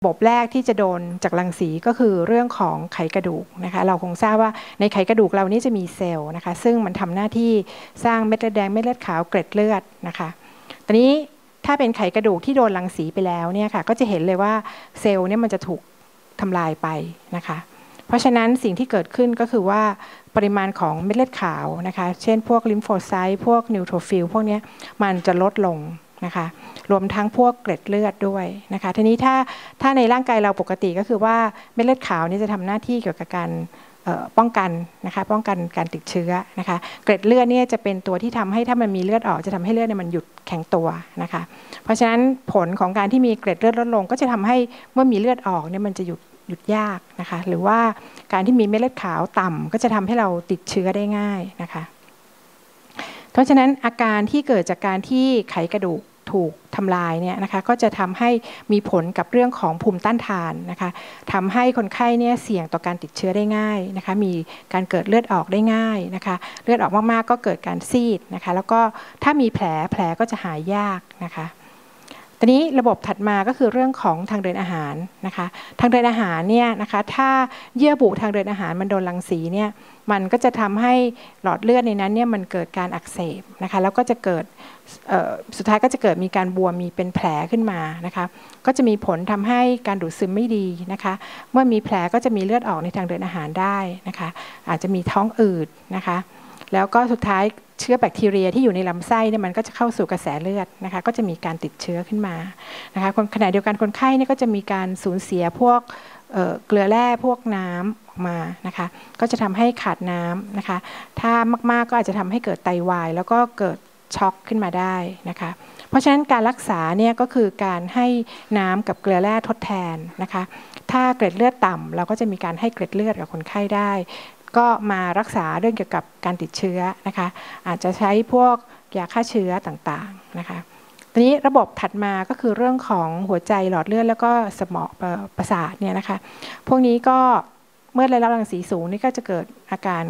ระบบแรกที่จะโดนจากรังสีก็คือเรื่องของไขกระดูกนะคะเราคงทราบว่าในไขกระดูกเรานี่จะมีเซลล์นะคะซึ่งมันทำหน้าที่สร้างเม็ดเลือดแดงเม็ดเลือดขาวเกล็ดเลือดนะคะตอนนี้ถ้าเป็นไขกระดูกที่โดนรังสีไปแล้วเนี่ยค่ะก็จะเห็นเลยว่าเซลล์เนี่ยมันจะถูกทำลายไปนะคะเพราะฉะนั้นสิ่งที่เกิดขึ้นก็คือว่าปริมาณของเม็ดเลือดขาวนะคะเช่นพวก lymphocyte พวก neutrophil พวกนี้มันจะลดลง นะคะรวมทั้งพวกเกล็ดเลือดด้วยนะคะทีนี้ถ้าถ้าในร่างกายเราปกติก็คือว่าเม็ดเลือดขาวนี่จะทำหน้าที่เกี่ยวกับการป้องกันนะคะป้องกันการติดเชื้อนะคะเกล็ดเลือดเนี่ยจะเป็นตัวที่ทำให้ถ้ามันมีเลือดออกจะทำให้เลือดเนี่ยมันหยุดแข็งตัวนะคะเพราะฉะนั้นผลของการที่มีเกล็ดเลือดลดลง ก็จะทำให้เมื่อมีเลือดออกเนี่ยมันจะหยุดหยุดยากนะคะหรือว่าการที่มีเม็ดเลือดขาวต่ำก็จะทำให้เราติดเชื้อได้ง่ายนะคะ เพราะฉะนั้นอาการที่เกิดจากการที่ไขกระดูกถูกทำลายเนี่ยนะคะก็จะทำให้มีผลกับเรื่องของภูมิต้านทานนะคะทำให้คนไข้เนี่ยเสี่ยงต่อการติดเชื้อได้ง่ายนะคะมีการเกิดเลือดออกได้ง่ายนะคะเลือดออกมากๆก็เกิดการซีดนะคะแล้วก็ถ้ามีแผลแผลก็จะหายยากนะคะ นนี้ระบบถัดมาก็คือเรื่องของทางเดินอาหารนะคะ ทางเดินอาหารเนี่ยนะคะถ้าเยื่อบุทางเดินอาหารมันโดนรังสีเนี่ยมันก็จะทำให้หลอดเลือดในนั้นเนี่ยมันเกิดการอักเสบนะคะแล้วก็จะเกิดสุดท้ายก็จะเกิดมีการบวมมีเป็นแผลขึ้นมานะคะก็จะมีผลทำให้การดูดซึมไม่ดีนะคะ เมื่อมีแผลก็จะมีเลือดออกในทางเดินอาหารได้นะคะ อาจจะมีท้องอืดนะคะ แล้วก็สุดท้าย เชื้อแบคทีเรียที่อยู่ในลำไส้เนี่ยมันก็จะเข้าสู่กระแสเลือดนะคะก็จะมีการติดเชื้อขึ้นมานะคะขณะเดียวกันคนไข้เนี่ยก็จะมีการสูญเสียพวกเกลือแร่พวกน้ำออกมานะคะก็จะทำให้ขาดน้ำนะคะถ้ามากๆก็อาจจะทำให้เกิดไตาวาย แล้วก็เกิดช็อกขึ้นมาได้นะคะเพราะฉะนั้นการรักษาเนี่ยก็คือการให้น้ำกับเกลือแร่ทดแทนนะคะ ถ้าเกล็ดเลือดต่ำเราก็จะมีการให้เกล็ดเลือดกับคนไข้ได้ ก็มารักษาเรื่องเกี่ยวกับการติดเชื้อนะคะ อาจจะใช้พวกยาฆ่าเชื้อต่างๆนะคะทีนี้ระบบถัดมาก็คือเรื่องของหัวใจหลอดเลือดแล้วก็สมองประสาทเนี่ยนะคะ พวกนี้ก็เมื่อได้รับรังสีสูงนี่ก็จะเกิดอาการ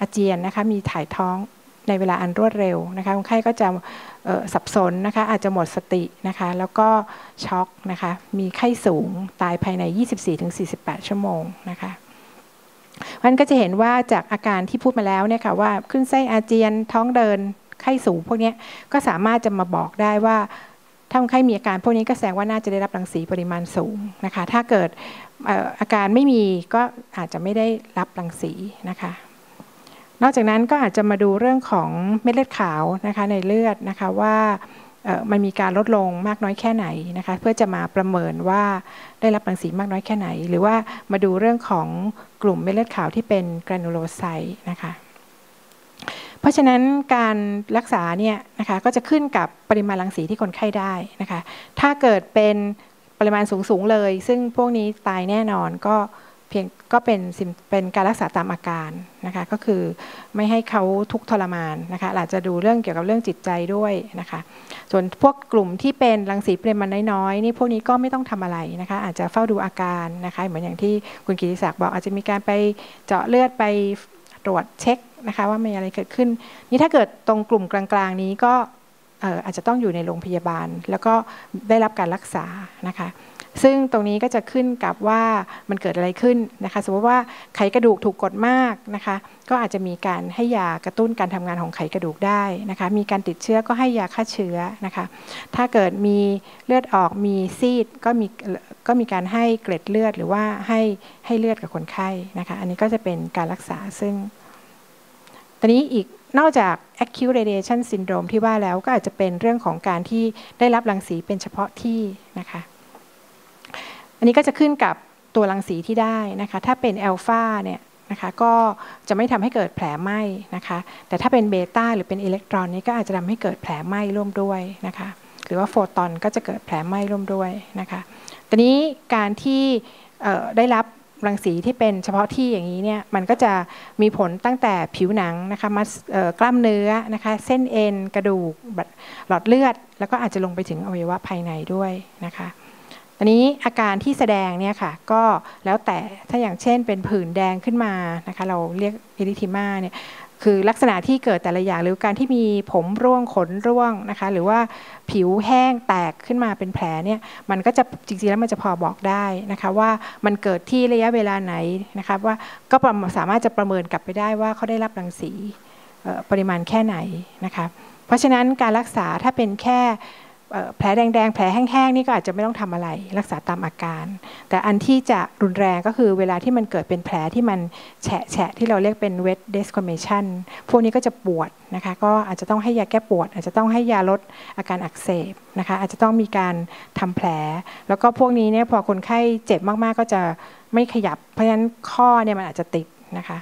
อาเจียนนะคะ มีถ่ายท้องในเวลาอันรวดเร็วนะคะคนไข้ก็จะสับสนนะคะ อาจจะหมดสตินะคะ แล้วก็ช็อกนะคะ มีไข้สูงตายภายใน 24-48 ชั่วโมงนะคะ มันก็จะเห็นว่าจากอาการที่พูดมาแล้วเนี่ยค่ะว่าขึ้นไส้อาเจียนท้องเดินไข้สูงพวกนี้ก็สามารถจะมาบอกได้ว่าถ้าคนไข้มีอาการพวกนี้ก็แสดงว่าน่าจะได้รับรังสีปริมาณสูงนะคะ ถ้าเกิดอาการไม่มีก็อาจจะไม่ได้รับรังสีนะคะ นอกจากนั้นก็อาจจะมาดูเรื่องของเม็ดเลือดขาวนะคะในเลือดนะคะว่า มันมีการลดลงมากน้อยแค่ไหนนะคะเพื่อจะมาประเมินว่าได้รับรังสีมากน้อยแค่ไหน หรือว่ามาดูเรื่องของกลุ่มเม็ดเลือดขาวที่เป็นกรานูโลไซต์นะคะเพราะฉะนั้นการรักษาเนี่ยนะคะก็จะขึ้นกับปริมาณรังสีที่คนไข้ได้นะคะถ้าเกิดเป็นปริมาณสูงๆเลย ซึ่งพวกนี้ตายแน่นอนก็ เพียงก็เป็นเป็นการรักษาตามอาการนะคะก็คือไม่ให้เขาทุกทรมานนะคะอาจจะดูเรื่องเกี่ยวกับเรื่องจิตใจด้วยนะคะส่วนพวกกลุ่มที่เป็นรังสีปริมาณน้อยๆนี่พวกนี้ก็ไม่ต้องทำอะไรนะคะอาจจะเฝ้าดูอาการนะคะเหมือนอย่างที่คุณกิติศักดิ์บอกอาจจะมีการไปเจาะเลือดไปตรวจเช็คนะคะว่ามีอะไรเกิดขึ้น นี่ถ้าเกิดตรงกลุ่มกลางๆนี้ก็อาจจะต้องอยู่ในโรงพยาบาล แล้วก็ได้รับการรักษานะคะ ซึ่งตรงนี้ก็จะขึ้นกับว่ามันเกิดอะไรขึ้นนะคะสมมติว่าไขกระดูกถูกกดมากนะคะ ก็อาจจะมีการให้ยากระตุ้นการทำงานของไขกระดูกได้นะคะ มีการติดเชื้อก็ให้ยาฆ่าเชื้อนะคะ ถ้าเกิดมีเลือดออกมีซีดก็มีก็มีการให้เกล็ดเลือดหรือว่าให้ให้เลือดกับคนไข้นะคะ อันนี้ก็จะเป็นการรักษาซึ่งตอนนี้อีกนอกจาก acute radiation syndrome ที่ว่าแล้วก็อาจจะเป็นเรื่องของการที่ได้รับรังสีเป็นเฉพาะที่นะคะ อันนี้ก็จะขึ้นกับตัวรังสีที่ได้นะคะ ถ้าเป็นอัลฟาเนี่ยนะคะก็จะไม่ทำให้เกิดแผลไหม้นะคะ แต่ถ้าเป็นเบต้าหรือเป็นอิเล็กตรอนนี้ก็อาจจะทำให้เกิดแผลไหม้ร่วมด้วยนะคะ หรือว่าโฟตอนก็จะเกิดแผลไหม้ร่วมด้วยนะคะ ตอนนี้การที่ได้รับรังสีที่เป็นเฉพาะที่อย่างนี้เนี่ยมันก็จะมีผลตั้งแต่ผิวหนังนะคะมัสกล้ามเนื้อนะคะเส้นเอ็นกระดูกหลอดเลือด แล้วก็อาจจะลงไปถึงอวัยวะภายในด้วยนะคะ อันนี้อาการที่แสดงเนี่ยค่ะก็แล้วแต่ถ้าอย่างเช่นเป็นผื่นแดงขึ้นมานะคะเราเรียกเอริทิมาเนี่ยคือลักษณะที่เกิดแต่ละอย่างหรือการที่มีผมร่วงขนร่วงนะคะหรือว่าผิวแห้งแตกขึ้นมาเป็นแผลเนี่ยมันก็จะจริงๆแล้วมันจะพอบอกได้นะคะว่ามันเกิดที่ระยะเวลาไหนนะคะว่าก็สามารถจะประเมินกลับไปได้ว่าเขาได้รับรังสีปริมาณแค่ไหนนะคะเพราะฉะนั้นการรักษาถ้าเป็นแค่ แผลแดงๆ แผลแห้งๆ นี่ก็อาจจะไม่ต้องทำอะไรรักษาตามอาการ แต่อันที่จะรุนแรงก็คือเวลาที่มันเกิดเป็นแผลที่มันแฉะแฉะที่เราเรียกเป็น wet desquamation พวกนี้ก็จะปวดนะคะก็อาจจะต้องให้ยาแก้ปวด อาจจะต้องให้ยาลดอาการอักเสบนะคะอาจจะต้องมีการทำแผล แล้วก็พวกนี้เนี่ยพอคนไข้เจ็บมากๆ ก็จะไม่ขยับ เพราะฉะนั้นข้อเนี่ยมันอาจจะติดนะคะ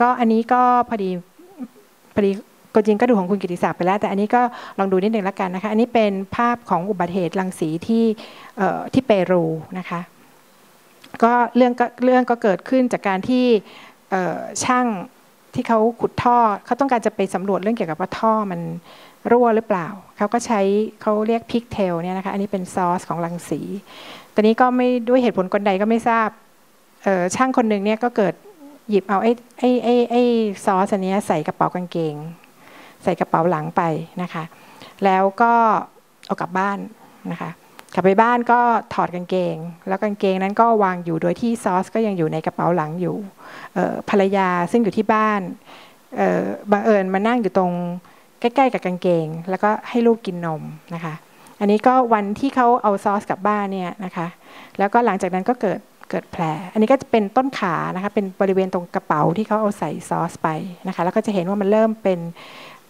ก็อันนี้ก็พอดีพอดี ก็จริงก็ดูของคุณกิติศักดิ์ไปแล้ว แต่อันนี้ก็ลองดูนิดหนึ่งล้วกันนะคะอันนี้เป็นภาพของอุบัติเหตุรังสีที่ที่เปรูนะคะก็เรื่องก็เรื่องก็เกิดขึ้นจากการที่ช่างที่เขาขุดท่อเขาต้องการจะไปสำรวจเรื่องเกี่ยวกับว่าท่อมันรั่วหรือเปล่า เขาก็ใช้เขาเรียก pigtail เนี่ยนะคะ อันนี้เป็นซอสของรังสี ตอนนี้ก็ไม่ด้วยเหตุผลกลใดก็ไม่ทราบ ช่างคนหนึ่งเนี่ยก็เกิดหยิบเอาไอ้ไอ้ไอ้ไอ้ซอสอันนี้ใส่กระเป๋ากางเกง ใส่กระเป๋าหลังไปนะคะ แล้วก็เอากลับบ้านนะคะกลับไปบ้านก็ถอดกางเกง แล้วกางเกงนั้นก็วางอยู่โดยที่ซอสก็ยังอยู่ในกระเป๋าหลังอยู่ภรรยาซึ่งอยู่ที่บ้านบังเอิญมานั่งอยู่ตรงใกล้ๆกับกางเกง แล้วก็ให้ลูกกินนมนะคะ อันนี้ก็วันที่เขาเอาซอสกลับบ้านเนี่ยนะคะ แล้วก็หลังจากนั้นก็เกิดเกิดแผล อันนี้ก็จะเป็นต้นขานะคะ เป็นบริเวณตรงกระเป๋าที่เขาเอาใส่ซอสไปนะคะ แล้วก็จะเห็นว่ามันเริ่มเป็น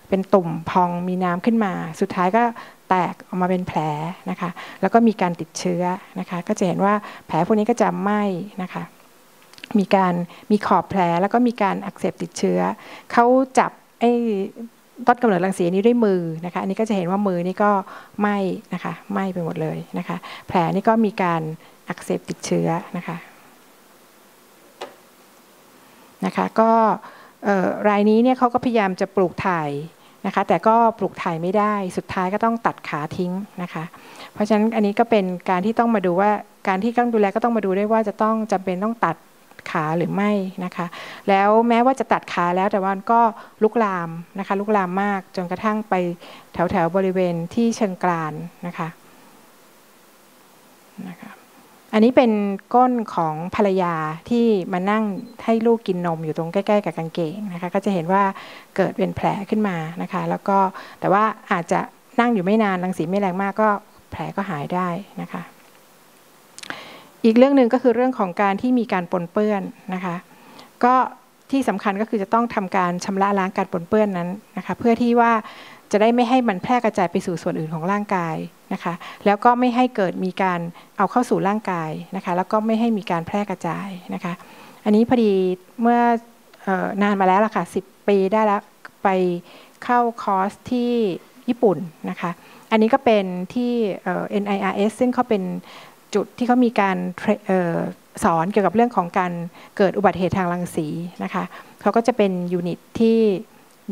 เป็นตุ่มพองมีน้ำขึ้นมา สุดท้ายก็แตกออกมาเป็นแผลนะคะ แล้วก็มีการติดเชื้อนะคะ ก็จะเห็นว่าแผลพวกนี้ก็จะไหม้นะคะ มีการมีขอบแผลแล้วก็มีการอักเสบติดเชื้อเขาจับไอ้ต้นกำเนิดรังสีนี้ด้วยมือนะคะ อันนี้ก็จะเห็นว่ามือนี่ก็ไหม้นะคะไหม้ไปหมดเลยนะคะ แผลนี่ก็มีการอักเสบติดเชื้อนะคะนะคะก็รายนี้เนี่ยเขาก็พยายามจะปลูกถ่าย นะคะ แต่ก็ปลูกถ่ายไม่ได้สุดท้ายก็ต้องตัดขาทิ้งนะคะ เพราะฉะนั้นอันนี้ก็เป็นการที่ต้องมาดูว่าการที่ต้องดูแลก็ต้องมาดูด้วยว่าจะต้องจำเป็นต้องตัดขาหรือไม่นะคะ แล้วแม้ว่าจะตัดขาแล้วแต่ว่าก็ลุกลามนะคะ ลุกลามมากจนกระทั่งไปแถวแถวบริเวณที่เชิงกรานนะคะนะคะ อันนี้เป็นก้นของภรรยาที่มานั่งให้ลูกกินนมอยู่ตรงใกล้ๆกับกางเกงนะคะ ก็จะเห็นว่าเกิดเป็นแผลขึ้นมานะคะ แล้วก็แต่ว่าอาจจะนั่งอยู่ไม่นานรังสีไม่แรงมากก็แผลก็หายได้นะคะ อีกเรื่องหนึ่งก็คือเรื่องของการที่มีการปนเปื้อนนะคะ ก็ที่สำคัญก็คือจะต้องทำการชำระล้างการปนเปื้อนนั้นนะคะ เพื่อที่ว่า จะได้ไม่ให้มันแพร่กระจายไปสู่ส่วนอื่นของร่างกายนะคะ แล้วก็ไม่ให้เกิดมีการเอาเข้าสู่ร่างกายนะคะ แล้วก็ไม่ให้มีการแพร่กระจายนะคะ อันนี้พอดีเมื่อนานมาแล้วล่ะค่ะสิปีได้แล้วไปเข้าคอร์สที่ญี่ปุ่นนะคะ อันนี้ก็เป็นที่ NIRS ซึ่งเขาเป็นจุดที่เขามีการสอนเกี่ยวกับเรื่องของการเกิดอุบัติเหตุทางรังสีนะคะเขาก็จะเป็นยูนิตที่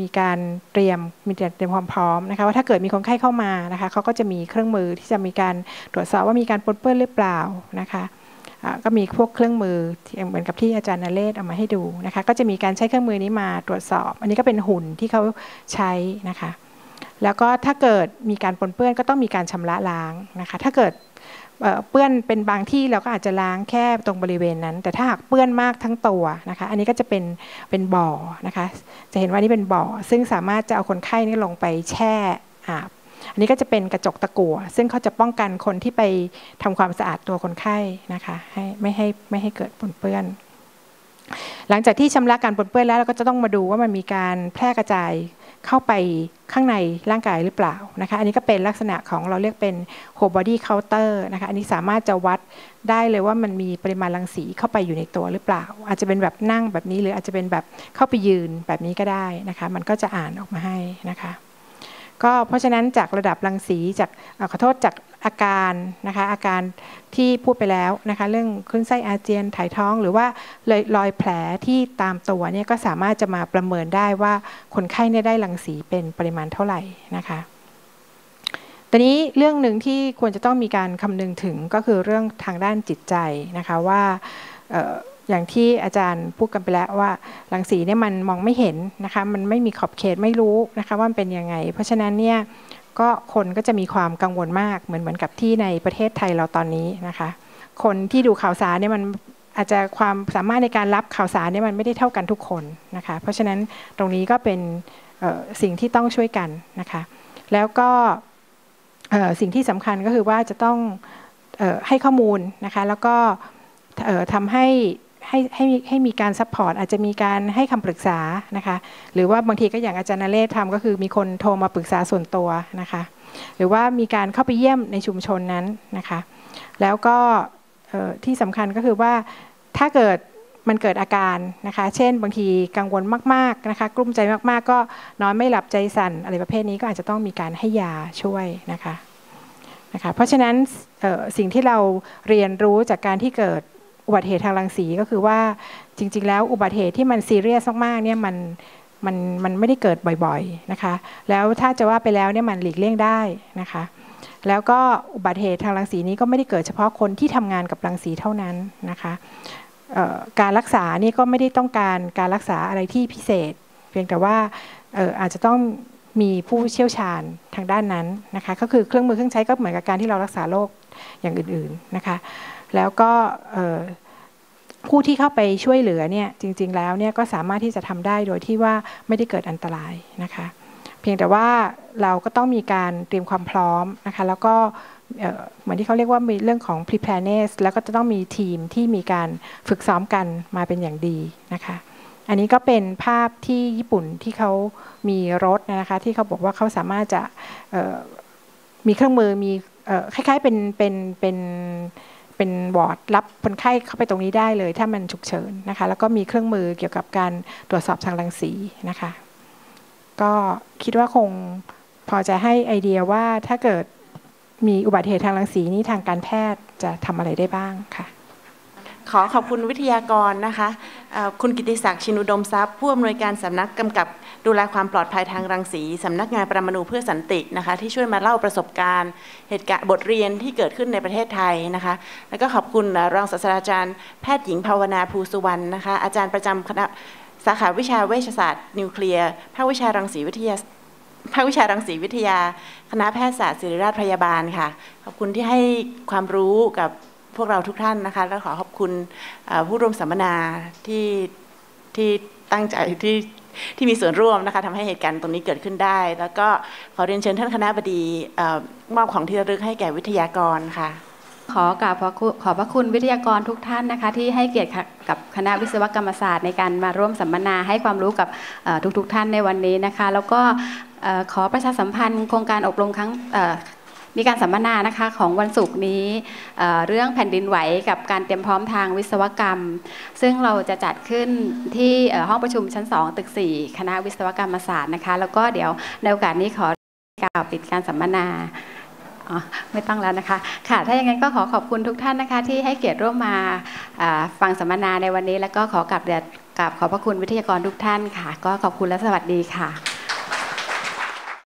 มีการเตรียมมีเตรียมความพร้อมนะคะว่าถ้าเกิดมีคนไข้เข้ามานะคะเขาก็จะมีเครื่องมือที่จะมีการตรวจสอบว่ามีการปนเปื้อนหรือเปล่านะคะก็มีพวกเครื่องมือเหมือนกับที่อาจารย์นเรศเอามาให้ดูนะคะก็จะมีการใช้เครื่องมือนี้มาตรวจสอบ อันนี้ก็เป็นหุ่นที่เขาใช้นะคะแล้วก็ถ้าเกิดมีการปนเปื้อนก็ต้องมีการชำระล้างนะคะถ้าเกิด เปื้อนเป็นบางที่เราก็อาจจะล้างแค่ตรงบริเวณนั้น แต่ถ้าหากเปื้อนมากทั้งตัวนะคะ อันนี้ก็จะเป็นเป็นบ่อนะคะ จะเห็นว่านี่เป็นบ่อ ซึ่งสามารถจะเอาคนไข้นี่ลงไปแช่อาบอันนี้ก็จะเป็นกระจกตะกั่วซึ่งเขาจะป้องกันคนที่ไปทำความสะอาดตัวคนไข้นะคะให้ไม่ให้ไม่ให้เกิดปนเปื้อน หลังจากที่ชำระการปนเปื้อนแล้วเราก็จะต้องมาดูว่ามันมีการแพร่กระจาย เข้าไปข้างในร่างกายหรือเปล่านะคะอันนี้ก็เป็นลักษณะของเราเรียกเป็น whole body counter นะคะอันนี้สามารถจะวัดได้เลยว่ามันมีปริมาณรังสีเข้าไปอยู่ในตัวหรือเปล่า อาจจะเป็นแบบนั่งแบบนี้หรืออาจจะเป็นแบบเข้าไปยืนแบบนี้ก็ได้นะคะมันก็จะอ่านออกมาให้นะคะ ก็เพราะฉะนั้นจากระดับรังสีจากขอโทษจากอาการนะคะอาการที่พูดไปแล้วนะคะเรื่องคลื่นไส้อาเจียนถ่ายท้องหรือว่าเลยรอยแผลที่ตามตัวเนี่ยก็สามารถจะมาประเมินได้ว่าคนไข้เนี่ยได้รังสีเป็นปริมาณเท่าไหร่นะคะตอนนี้เรื่องหนึ่งที่ควรจะต้องมีการคำนึงถึงก็คือเรื่องทางด้านจิตใจนะคะว่า อย่างที่อาจารย์พูดกันไปแล้วว่ารังสีเนี่ยมันมองไม่เห็นนะคะ มันไม่มีขอบเขตไม่รู้นะคะว่ามันเป็นยังไง เพราะฉะนั้นเนี่ยก็คนก็จะมีความกังวลมากเหมือนเหมือนกับที่ในประเทศไทยเราตอนนี้นะคะ คนที่ดูข่าวสารเนี่ยมันอาจจะความสามารถในการรับข่าวสารเนี่ยมันไม่ได้เท่ากันทุกคนนะคะ เพราะฉะนั้นตรงนี้ก็เป็นสิ่งที่ต้องช่วยกันนะคะ แล้วก็สิ่งที่สำคัญก็คือว่าจะต้องให้ข้อมูลนะคะ แล้วก็ทำให้ ให้ให้ให้มีการ support อาจจะมีการให้คำปรึกษานะคะหรือว่าบางทีก็อย่างอาจารย์นเรศทำก็คือมีคนโทรมาปรึกษาส่วนตัวนะคะหรือว่ามีการเข้าไปเยี่ยมในชุมชนนั้นนะคะแล้วก็ที่สำคัญก็คือว่าถ้าเกิดมันเกิดอาการนะคะ เช่น บางทีกังวลมากๆนะคะกลุ้มใจมากๆ ก็นอนไม่หลับใจสั่นอะไรประเภทนี้ก็อาจจะต้องมีการให้ยาช่วยนะคะนะคะ เพราะฉะนั้นสิ่งที่เราเรียนรู้จากการที่เกิด อุบัติเหตุทางรังสีก็คือว่าจริง ๆ แล้วอุบัติเหตุที่มันซีเรียสมากๆเนี่ยมันมันมันไม่ได้เกิดบ่อยๆนะคะ แล้วถ้าจะว่าไปแล้วเนี่ยมันหลีกเลี่ยงได้นะคะ แล้วก็อุบัติเหตุทางรังสีนี้ก็ไม่ได้เกิดเฉพาะคนที่ทำงานกับรังสีเท่านั้นนะคะการรักษานี่ก็ไม่ได้ต้องการการรักษาอะไรที่พิเศษ เพียงแต่ว่าอาจจะต้องมีผู้เชี่ยวชาญทางด้านนั้นนะคะ ก็คือเครื่องมือเครื่องใช้ก็เหมือนกับการที่เรารักษาโรคอย่างอื่นๆนะคะ แล้วก็ผู้ที่เข้าไปช่วยเหลือเนี่ยจริง ๆ แล้วเนี่ยก็สามารถที่จะทำได้โดยที่ว่าไม่ได้เกิดอันตรายนะคะ เพียงแต่ว่าเราก็ต้องมีการเตรียมความพร้อมนะคะแล้วก็เหมือนที่เขาเรียกว่ามีเรื่องของ preparedness แล้วก็จะต้องมีทีมที่มีการฝึกซ้อมกันมาเป็นอย่างดีนะคะ อันนี้ก็เป็นภาพที่ญี่ปุ่นที่เขามีรถนะคะที่เขาบอกว่าเขาสามารถจะมีเครื่องมือมีคล้ายๆเป็นเป็นเป็นเป็นวอร์ดรับคนไข้เข้าไปตรงนี้ได้เลย ถ้ามันฉุกเฉินนะคะ แล้วก็มีเครื่องมือเกี่ยวกับการตรวจสอบทางรังสีนะคะ ก็คิดว่าคงพอจะให้ไอเดียว่าถ้าเกิดมีอุบัติเหตุทางรังสีนี้ทางการแพทย์จะทำอะไรได้บ้างค่ะ ขอขอบคุณวิทยากรนะคะคุณกิติศักดิ์ชินุดมทรัพย์ผู้อำนวยการสำนักกำกับ ดูแลความปลอดภัยทางรังสีสำนักงานประมาณูเพื่อสันตินะคะที่ช่วยมาเล่าประสบการณ์ เหตุการณ์บทเรียนที่เกิดขึ้นในประเทศไทยนะคะแล้วก็ขอบคุณรองศาสตราจารย์แพทย์หญิงภาวนาภูสุวรรณนะคะอาจารย์ประจำคณะสาขาวิชาเวชศาสตร์ นิวเคลียร์ภาควิชารังสีวิทยาภาควิชารังสีวิทยา คณะแพทยศาสตร์ศิริราชพยาบาลค่ะ ขอบคุณที่ให้ความรู้กับพวกเราทุกท่านนะคะ แล้วขอขอบคุณผู้ร่วมสัมมนาที่ที่ตั้งใจที่ ที่มีส่วนร่วมนะคะทำให้เหตุการณ์ตรงนี้เกิดขึ้นได้ แล้วก็ขอเรียนเชิญท่านคณะบดีมอบของที่ระลึกให้แก่วิทยากรค่ะ ขอกราบขอบพระคุณวิทยากรทุกท่านนะคะ ที่ให้เกียรติกับคณะวิศวกรรมศาสตร์ในการมาร่วมสัมมนาให้ความรู้กับทุกๆทท่านในวันนี้นะคะ แล้วก็ขอประชาสัมพันธ์โครงการอบรมครั้ง มีการสัมมนานะคะของวันศุกร์นี้เรื่องแผ่นดินไหวกับการเตรียมพร้อมทางวิศวกรรม ซึ่งเราจะจัดขึ้นที่ห้องประชุมชั้น 2 ตึก 4 คณะวิศวกรรมศาสตร์นะคะ แล้วก็เดี๋ยวในโอกาสนี้ขอกล่าวปิดการสัมมนาไม่ต้องแล้วนะคะ ค่ะ ถ้าอย่างนั้นก็ขอขอบคุณทุกท่านนะคะ ที่ให้เกียรติร่วมมาฟังสัมมนาในวันนี้ แล้วก็ขอกลับเดือดกับขอบพระคุณวิทยากรทุกท่านค่ะ ก็ขอบคุณและสวัสดีค่ะ